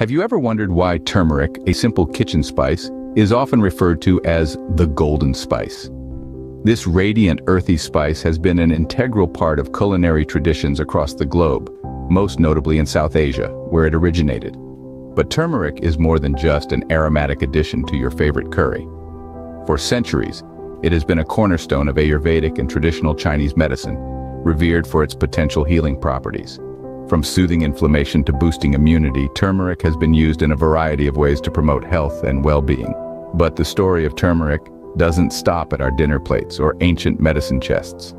Have you ever wondered why turmeric, a simple kitchen spice, is often referred to as the golden spice? This radiant earthy spice has been an integral part of culinary traditions across the globe, most notably in South Asia, where it originated. But turmeric is more than just an aromatic addition to your favorite curry. For centuries, it has been a cornerstone of Ayurvedic and traditional Chinese medicine, revered for its potential healing properties. From soothing inflammation to boosting immunity, turmeric has been used in a variety of ways to promote health and well-being. But the story of turmeric doesn't stop at our dinner plates or ancient medicine chests.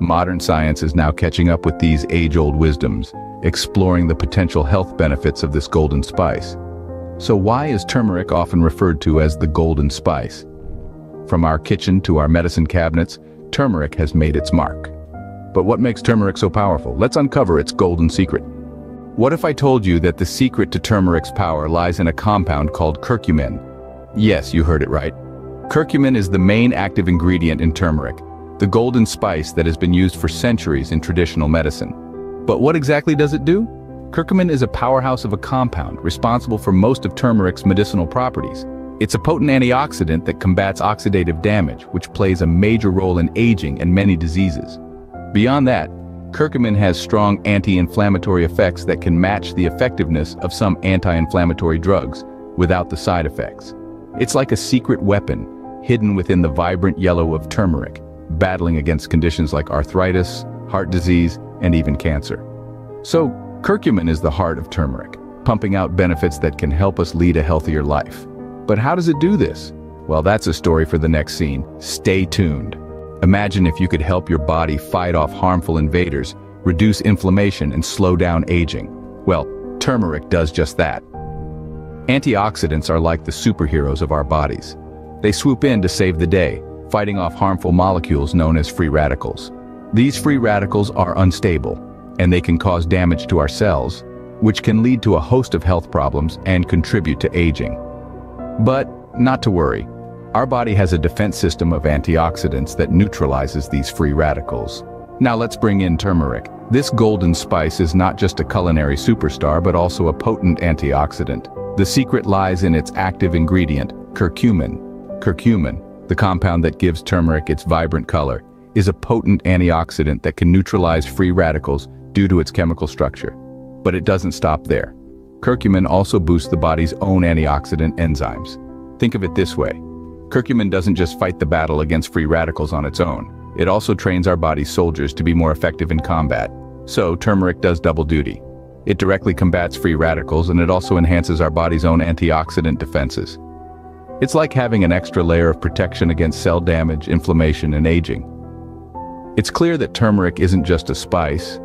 Modern science is now catching up with these age-old wisdoms, exploring the potential health benefits of this golden spice. So why is turmeric often referred to as the golden spice? From our kitchen to our medicine cabinets, turmeric has made its mark. But what makes turmeric so powerful? Let's uncover its golden secret. What if I told you that the secret to turmeric's power lies in a compound called curcumin? Yes, you heard it right. Curcumin is the main active ingredient in turmeric, the golden spice that has been used for centuries in traditional medicine. But what exactly does it do? Curcumin is a powerhouse of a compound responsible for most of turmeric's medicinal properties. It's a potent antioxidant that combats oxidative damage, which plays a major role in aging and many diseases. Beyond that, curcumin has strong anti-inflammatory effects that can match the effectiveness of some anti-inflammatory drugs without the side effects. It's like a secret weapon hidden within the vibrant yellow of turmeric, battling against conditions like arthritis, heart disease, and even cancer. So, curcumin is the heart of turmeric, pumping out benefits that can help us lead a healthier life. But how does it do this? Well, that's a story for the next scene. Stay tuned. Imagine if you could help your body fight off harmful invaders, reduce inflammation, and slow down aging. Well, turmeric does just that. Antioxidants are like the superheroes of our bodies. They swoop in to save the day, fighting off harmful molecules known as free radicals. These free radicals are unstable, and they can cause damage to our cells, which can lead to a host of health problems and contribute to aging. But not to worry. Our body has a defense system of antioxidants that neutralizes these free radicals. Now let's bring in turmeric. This golden spice is not just a culinary superstar but also a potent antioxidant. The secret lies in its active ingredient, curcumin. Curcumin, the compound that gives turmeric its vibrant color, is a potent antioxidant that can neutralize free radicals due to its chemical structure. But it doesn't stop there. Curcumin also boosts the body's own antioxidant enzymes. Think of it this way. Curcumin doesn't just fight the battle against free radicals on its own. It also trains our body's soldiers to be more effective in combat. So, turmeric does double duty. It directly combats free radicals and it also enhances our body's own antioxidant defenses. It's like having an extra layer of protection against cell damage, inflammation, and aging. It's clear that turmeric isn't just a spice,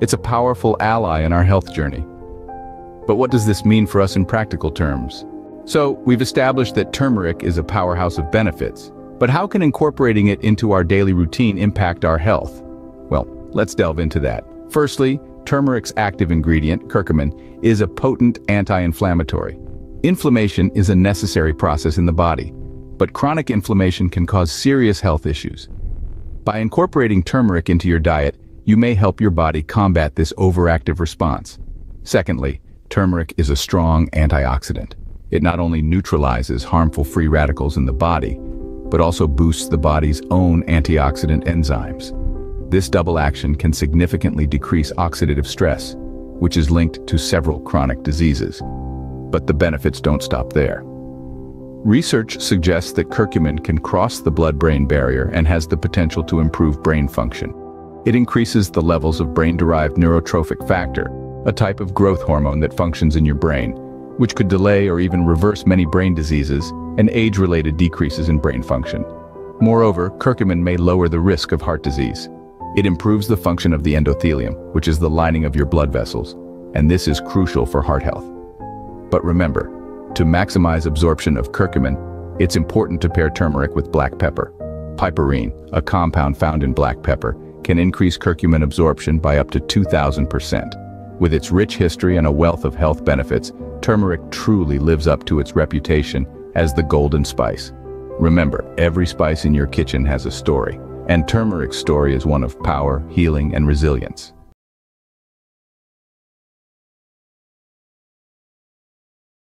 it's a powerful ally in our health journey. But what does this mean for us in practical terms? So, we've established that turmeric is a powerhouse of benefits, but how can incorporating it into our daily routine impact our health? Well, let's delve into that. Firstly, turmeric's active ingredient, curcumin, is a potent anti-inflammatory. Inflammation is a necessary process in the body, but chronic inflammation can cause serious health issues. By incorporating turmeric into your diet, you may help your body combat this overactive response. Secondly, turmeric is a strong antioxidant. It not only neutralizes harmful free radicals in the body, but also boosts the body's own antioxidant enzymes. This double action can significantly decrease oxidative stress, which is linked to several chronic diseases. But the benefits don't stop there. Research suggests that curcumin can cross the blood-brain barrier and has the potential to improve brain function. It increases the levels of brain-derived neurotrophic factor, a type of growth hormone that functions in your brain, which could delay or even reverse many brain diseases and age-related decreases in brain function. Moreover, curcumin may lower the risk of heart disease. It improves the function of the endothelium, which is the lining of your blood vessels, and this is crucial for heart health. But remember, to maximize absorption of curcumin, it's important to pair turmeric with black pepper. Piperine, a compound found in black pepper, can increase curcumin absorption by up to 2,000%. With its rich history and a wealth of health benefits, turmeric truly lives up to its reputation as the golden spice. Remember, every spice in your kitchen has a story, and turmeric's story is one of power, healing, and resilience.